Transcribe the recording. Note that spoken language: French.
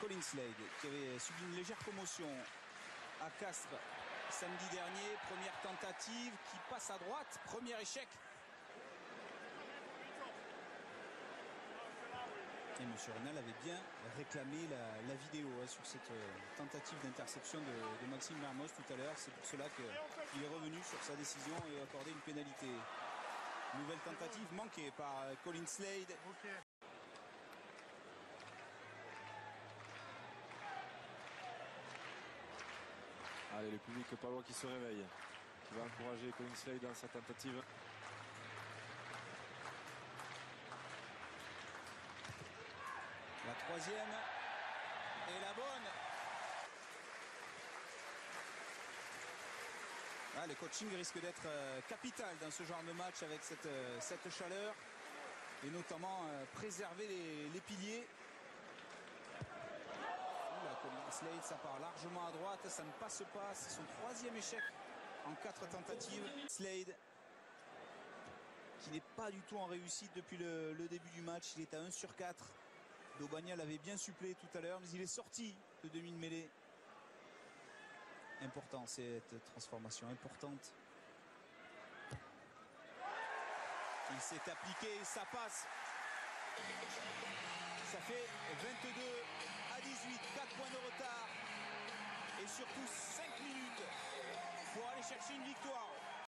Colin Slade qui avait subi une légère commotion à Castres samedi dernier. Première tentative qui passe à droite. Premier échec. Et M. Renal avait bien réclamé la, vidéo hein, sur cette euh, tentative d'interception de, Maxime Mermos tout à l'heure. C'est pour cela qu'il est revenu sur sa décision et accordé une pénalité. Nouvelle tentative manquée par euh, Colin Slade. Allez, le public palois qui se réveille, qui va encourager Colin Slade dans sa tentative. La troisième est la bonne. Ah, le coaching risque d'être euh, capital dans ce genre de match avec cette, euh, chaleur et notamment euh, préserver les piliers Slade, ça part largement à droite, ça ne passe pas. C'est son troisième échec en quatre tentatives. Slade, qui n'est pas du tout en réussite depuis le, début du match. Il est à 1 sur 4. Daubagna l'avait bien supplé tout à l'heure, mais il est sorti de demi de mêlée. Important cette transformation, importante. Il s'est appliqué, ça passe. Ça fait 22 chercher une victoire.